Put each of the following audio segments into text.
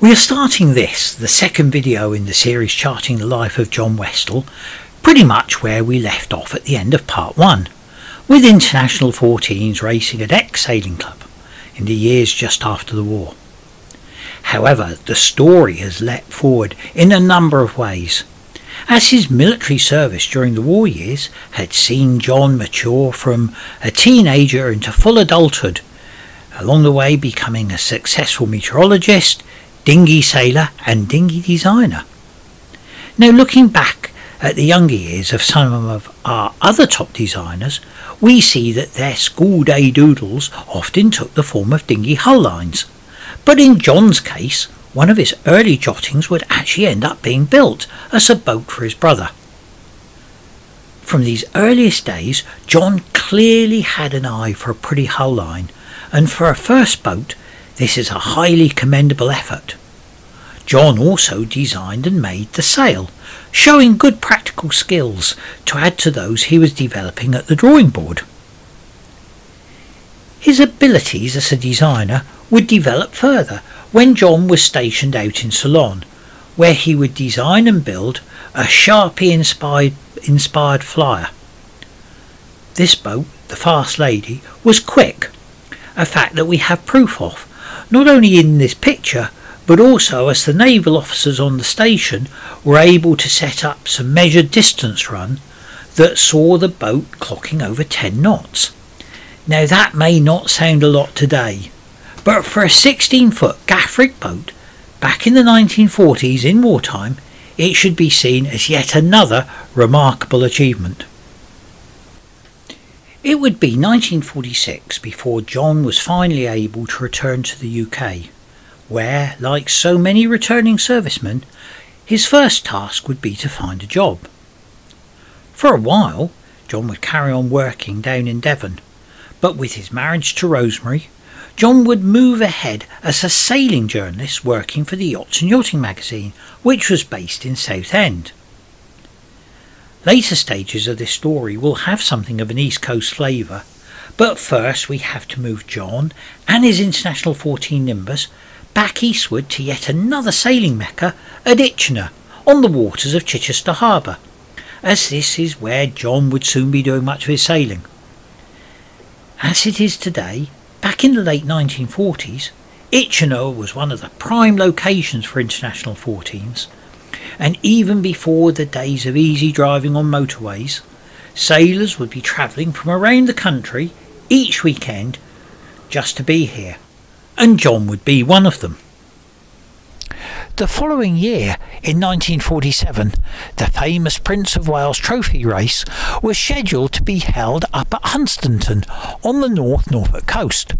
We are starting this, the second video in the series charting the life of John Westell, pretty much where we left off at the end of part 1, with International 14s racing at Exe Sailing Club in the years just after the war. However, the story has leapt forward in a number of ways, as his military service during the war years had seen John mature from a teenager into full adulthood, along the way becoming a successful meteorologist, dinghy sailor and dinghy designer. Now looking back at the younger years of some of our other top designers, we see that their school day doodles often took the form of dinghy hull lines. But in John's case, one of his early jottings would actually end up being built as a boat for his brother. From these earliest days, John clearly had an eye for a pretty hull line, and for a first boat, this is a highly commendable effort. John also designed and made the sail, showing good practical skills to add to those he was developing at the drawing board. His abilities as a designer would develop further when John was stationed out in Ceylon, where he would design and build a Sharpie inspired, inspired flyer. This boat, the Fast Lady, was quick, a fact that we have proof of, not only in this picture, but also as the naval officers on the station were able to set up some measured distance run that saw the boat clocking over 10 knots. Now that may not sound a lot today, but for a 16 foot gaff rig boat back in the 1940s in wartime, it should be seen as yet another remarkable achievement. It would be 1946 before John was finally able to return to the UK, where, like so many returning servicemen, his first task would be to find a job. For a while, John would carry on working down in Devon, but with his marriage to Rosemary, John would move ahead as a sailing journalist working for the Yachts and Yachting magazine, which was based in Southend. Later stages of this story will have something of an East Coast flavour, but first we have to move John and his International 14 Nimbus back eastward to yet another sailing mecca at Itchenor on the waters of Chichester Harbour, as this is where John would soon be doing much of his sailing. As it is today, back in the late 1940s, Itchenor was one of the prime locations for International 14s and even before the days of easy driving on motorways, sailors would be travelling from around the country each weekend just to be here, and John would be one of them. The following year, in 1947, the famous Prince of Wales Trophy race was scheduled to be held up at Hunstanton on the North Norfolk coast.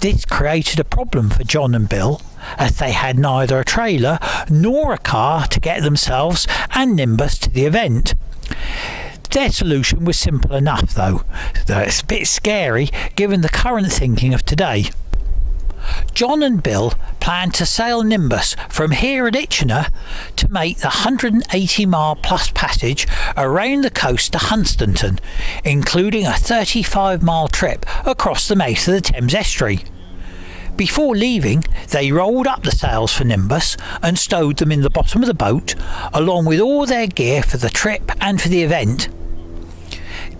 This created a problem for John and Bill, as they had neither a trailer nor a car to get themselves and Nimbus to the event. Their solution was simple enough, though, though it's a bit scary given the current thinking of today. John and Bill planned to sail Nimbus from here at Itchenor to make the 180 mile plus passage around the coast to Hunstanton, including a 35 mile trip across the mouth of the Thames estuary. Before leaving, they rolled up the sails for Nimbus and stowed them in the bottom of the boat, along with all their gear for the trip and for the event.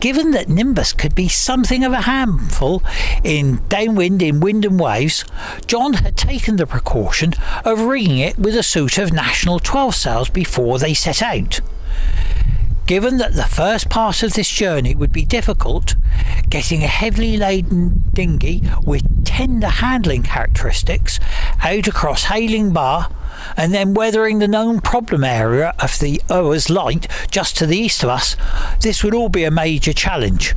Given that Nimbus could be something of a handful in downwind, in wind and waves, John had taken the precaution of rigging it with a suit of National 12 sails before they set out. Given that the first part of this journey would be difficult, getting a heavily laden dinghy with tender handling characteristics out across Hayling Bar and then weathering the known problem area of the Owers Light just to the east of us, this would all be a major challenge.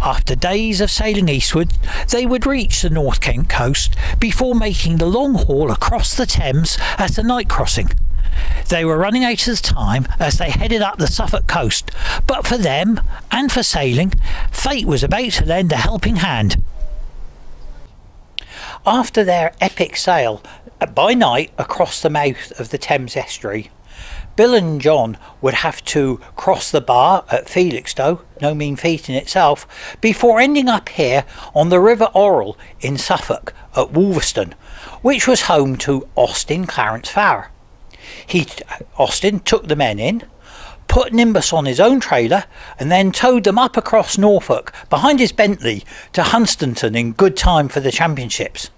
After days of sailing eastward, they would reach the North Kent coast before making the long haul across the Thames at a night crossing. They were running out of time as they headed up the Suffolk coast, but for them and for sailing, fate was about to lend a helping hand. After their epic sail uh, by night across the mouth of the Thames estuary, Bill and John would have to cross the bar at Felixstowe, no mean feat in itself, before ending up here on the River Orwell in Suffolk at Woolverstone, which was home to Austin Clarence Farrar. He, Austin took the men in, put Nimbus on his own trailer, and then towed them up across Norfolk behind his Bentley to Hunstanton in good time for the championships.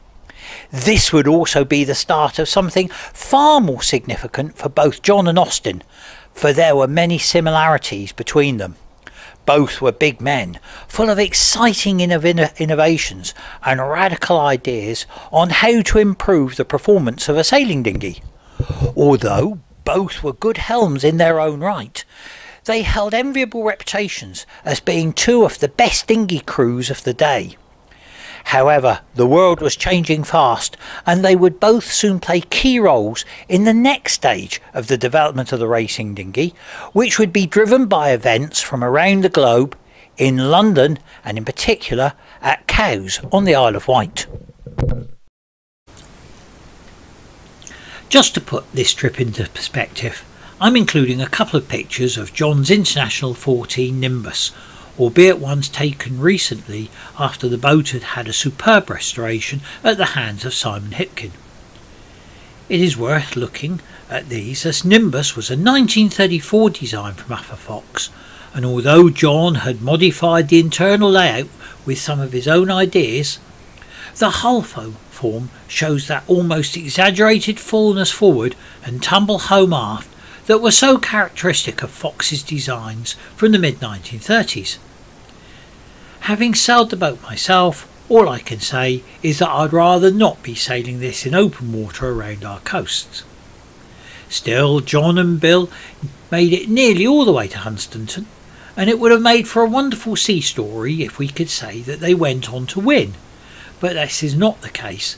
This would also be the start of something far more significant for both John and Austin, for there were many similarities between them. Both were big men, full of exciting innovations and radical ideas on how to improve the performance of a sailing dinghy. Although both were good helms in their own right, they held enviable reputations as being two of the best dinghy crews of the day. However, the world was changing fast, and they would both soon play key roles in the next stage of the development of the racing dinghy, which would be driven by events from around the globe, in London, and in particular at Cowes on the Isle of Wight. Just to put this trip into perspective, I'm including a couple of pictures of John's International 14 Nimbus, albeit ones taken recently after the boat had had a superb restoration at the hands of Simon Hipkin. It is worth looking at these as Nimbus was a 1934 design from Uffa Fox, and although John had modified the internal layout with some of his own ideas, the hull form shows that almost exaggerated fullness forward and tumble home aft that were so characteristic of Fox's designs from the mid 1930s. Having sailed the boat myself, all I can say is that I'd rather not be sailing this in open water around our coasts. Still, John and Bill made it nearly all the way to Hunstanton, and it would have made for a wonderful sea story if we could say that they went on to win. But this is not the case,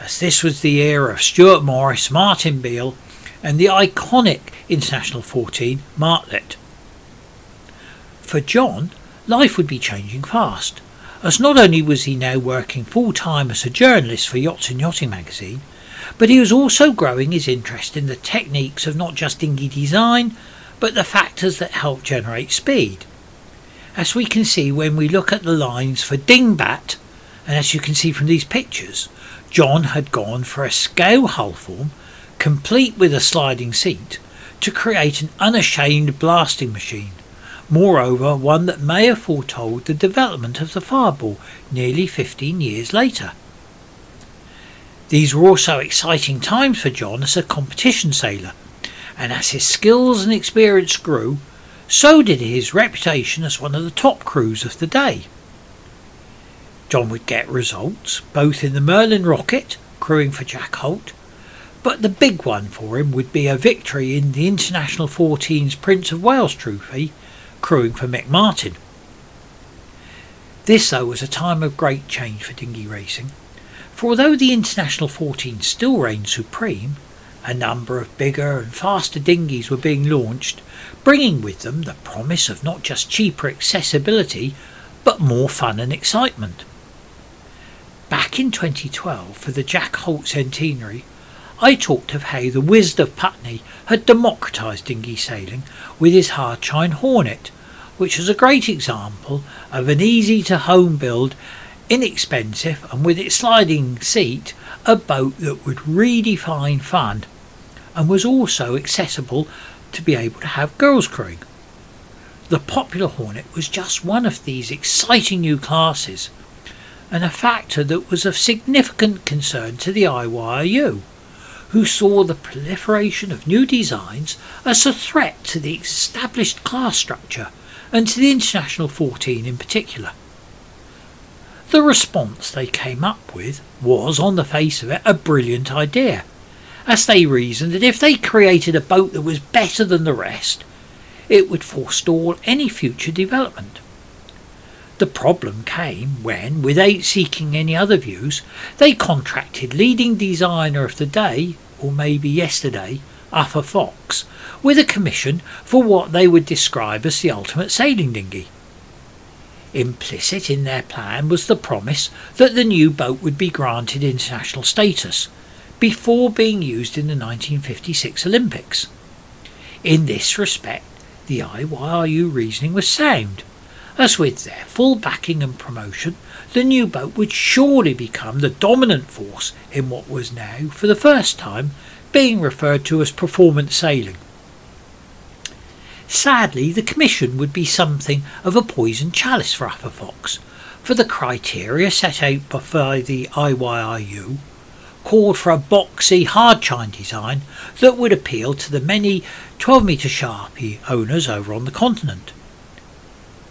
as this was the era of Stewart Morris, Martin Beale, and the iconic International 14 Martlet. For John, life would be changing fast, as not only was he now working full time as a journalist for Yachts and Yachting magazine, but he was also growing his interest in the techniques of not just dinghy design, but the factors that help generate speed. As we can see when we look at the lines for Dingbat, and as you can see from these pictures, John had gone for a scale hull form, complete with a sliding seat, to create an unashamed blasting machine moreover one that may have foretold the development of the fireball nearly 15 years later. These were also exciting times for John as a competition sailor, and as his skills and experience grew, so did his reputation as one of the top crews of the day. John would get results, both in the Merlin rocket, crewing for Jack Holt, but the big one for him would be a victory in the International 14's Prince of Wales Trophy crewing for Mick Martin. This, though, was a time of great change for dinghy racing, for although the International 14 still reigned supreme, a number of bigger and faster dinghies were being launched, bringing with them the promise of not just cheaper accessibility, but more fun and excitement. Back in 2012, for the Jack Holt centenary, I talked of how the Wizard of Putney had democratised dinghy sailing with his hard chine Hornet, which was a great example of an easy to home build, inexpensive, and with its sliding seat, a boat that would redefine fun and was also accessible to be able to have girls crewing. The popular Hornet was just one of these exciting new classes and a factor that was of significant concern to the IYRU, who saw the proliferation of new designs as a threat to the established class structure and to the International 14 in particular. The response they came up with was, on the face of it, a brilliant idea, as they reasoned that if they created a boat that was better than the rest, it would forestall any future development. The problem came when, without seeking any other views, they contracted leading designer of the day, or maybe yesterday, Uffa Fox, with a commission for what they would describe as the ultimate sailing dinghy. Implicit in their plan was the promise that the new boat would be granted international status before being used in the 1956 Olympics. In this respect, the IYRU reasoning was sound, as with their full backing and promotion, the new boat would surely become the dominant force in what was now, for the first time, being referred to as performance sailing. Sadly, the Commission would be something of a poisoned chalice for Uffa Fox, for the criteria set out by the IYRU called for a boxy hard chine design that would appeal to the many 12 metre Sharpie owners over on the continent.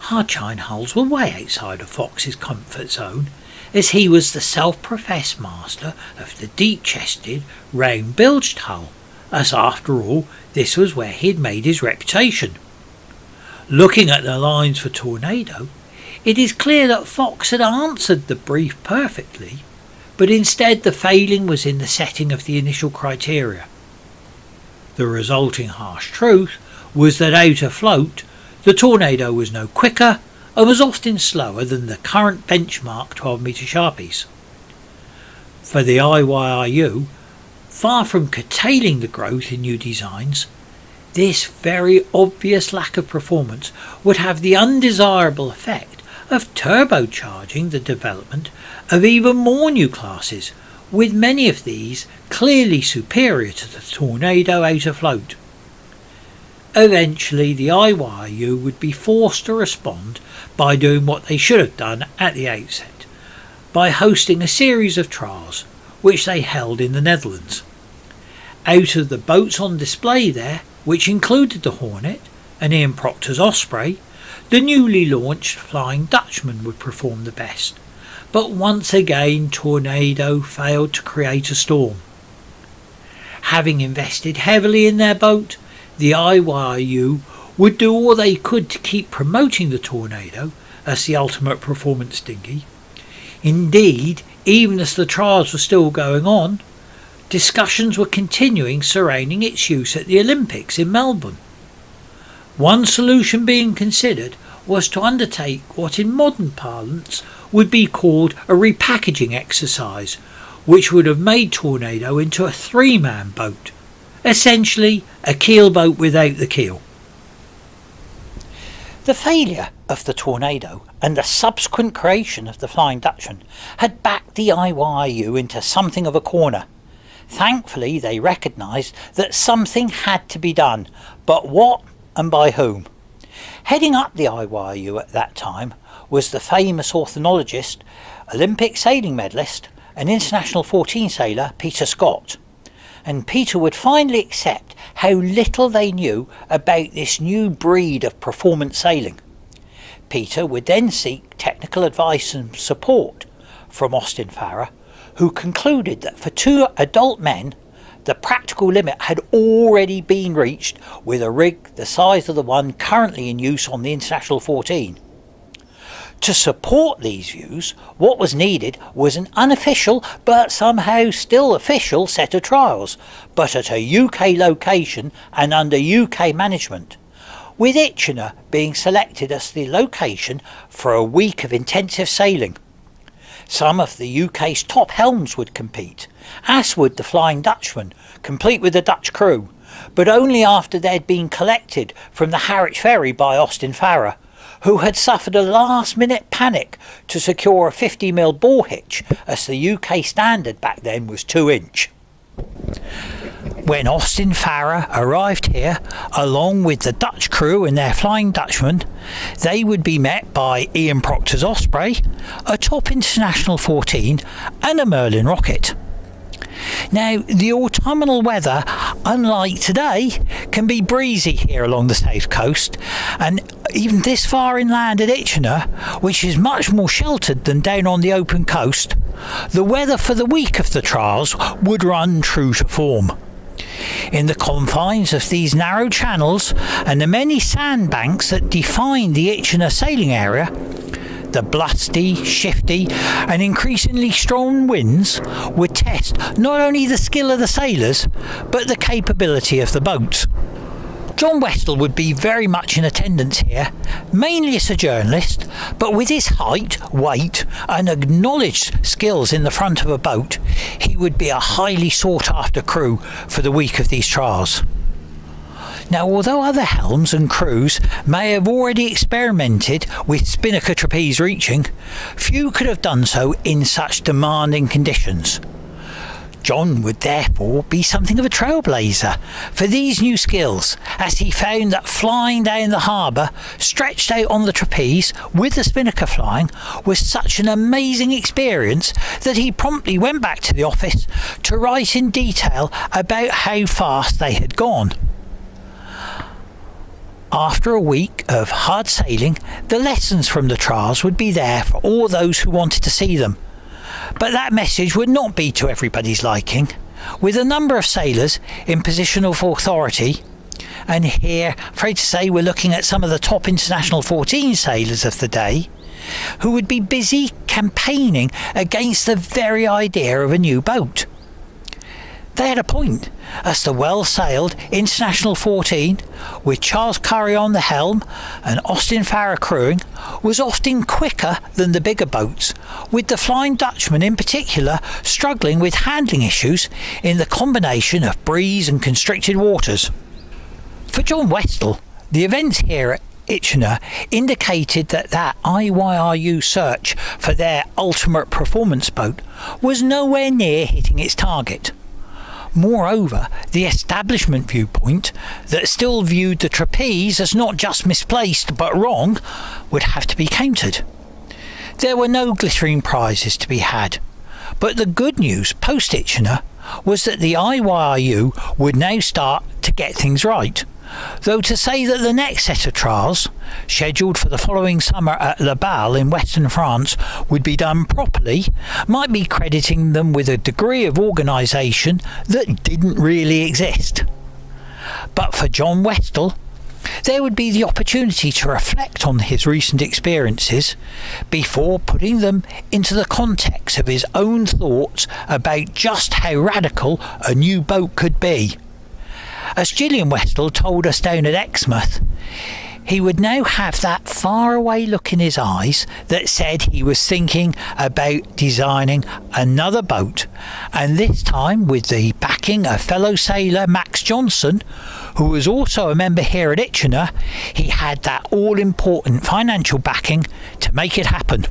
Hard chine hulls were way outside of Fox's comfort zone, as he was the self-professed master of the deep-chested, round-bilged hull, as after all this was where he had made his reputation. Looking at the lines for Tornado, it is clear that Fox had answered the brief perfectly, but instead the failing was in the setting of the initial criteria. The resulting harsh truth was that out afloat, the Tornado was no quicker and was often slower than the current benchmark 12 metre Sharpies. For the IYRU, far from curtailing the growth in new designs, this very obvious lack of performance would have the undesirable effect of turbocharging the development of even more new classes, with many of these clearly superior to the Tornado out afloat. Eventually, the IYRU would be forced to respond by doing what they should have done at the outset, by hosting a series of trials, which they held in the Netherlands. Out of the boats on display there, which included the Hornet and Ian Proctor's Osprey, the newly launched Flying Dutchman would perform the best. But once again, Tornado failed to create a storm. Having invested heavily in their boat, the IYRU would do all they could to keep promoting the Tornado as the ultimate performance dinghy. Indeed, even as the trials were still going on, discussions were continuing surrounding its use at the Olympics in Melbourne. One solution being considered was to undertake what in modern parlance would be called a repackaging exercise, which would have made Tornado into a three man boat essentially a keelboat without the keel. The failure of the Tornado and the subsequent creation of the Flying Dutchman had backed the IYRU into something of a corner. Thankfully, they recognised that something had to be done, but what and by whom? Heading up the IYRU at that time was the famous ornithologist, Olympic sailing medalist, and international 14 sailor Peter Scott and Peter would finally accept how little they knew about this new breed of performance sailing. Peter would then seek technical advice and support from Austin Farrar, who concluded that for two adult men, the practical limit had already been reached with a rig the size of the one currently in use on the International 14. To support these views, what was needed was an unofficial but somehow still official set of trials, but at a UK location and under UK management, with Itchenor being selected as the location for a week of intensive sailing. Some of the UK's top helms would compete, as would the Flying Dutchman, complete with a Dutch crew, but only after they'd been collected from the Harwich Ferry by Austin Farrar who had suffered a last minute panic to secure a 50mm bore hitch as the UK standard back then was 2 inch. When Austin Farrar arrived here, along with the Dutch crew and their Flying Dutchman, they would be met by Ian Proctor's Osprey, a top international 14, and a Merlin rocket. Now, the autumnal weather, unlike today, can be breezy here along the south coast, and even this far inland at Itchenor, which is much more sheltered than down on the open coast, the weather for the week of the trials would run true to form. In the confines of these narrow channels and the many sandbanks that define the Itchenor sailing area, the blusty, shifty, and increasingly strong winds would test not only the skill of the sailors, but the capability of the boats. John Westell would be very much in attendance here, mainly as a journalist, but with his height, weight, and acknowledged skills in the front of a boat, he would be a highly sought after crew for the week of these trials. Now, although other helms and crews may have already experimented with spinnaker trapeze reaching, few could have done so in such demanding conditions. John would therefore be something of a trailblazer for these new skills, as he found that flying down the harbour, stretched out on the trapeze with the spinnaker flying, was such an amazing experience that he promptly went back to the office to write in detail about how fast they had gone. After a week of hard sailing, the lessons from the trials would be there for all those who wanted to see them. But that message would not be to everybody's liking, with a number of sailors in position of authority. And here, afraid to say, we're looking at some of the top international 14 sailors of the day who would be busy campaigning against the very idea of a new boat. They had a point, as the well sailed International 14, with Charles Curry on the helm and Austin Farrar crewing, was often quicker than the bigger boats, with the Flying Dutchman in particular struggling with handling issues in the combination of breeze and constricted waters. For John Westell, the events here at Itchenor indicated that that IYRU search for their ultimate performance boat was nowhere near hitting its target. Moreover, the establishment viewpoint that still viewed the trapeze as not just misplaced but wrong would have to be countered. There were no glittering prizes to be had, but the good news post Itchenor was that the IYRU would now start to get things right. Though to say that the next set of trials, scheduled for the following summer at La Baule in western France, would be done properly might be crediting them with a degree of organisation that didn't really exist. But for John Westell, there would be the opportunity to reflect on his recent experiences before putting them into the context of his own thoughts about just how radical a new boat could be. As Gillian Westell told us down at Exmouth, he would now have that faraway look in his eyes that said he was thinking about designing another boat, and this time with the backing of fellow sailor Max Johnson, who was also a member here at Itchenor, he had that all important financial backing to make it happen.